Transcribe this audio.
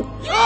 Yeah!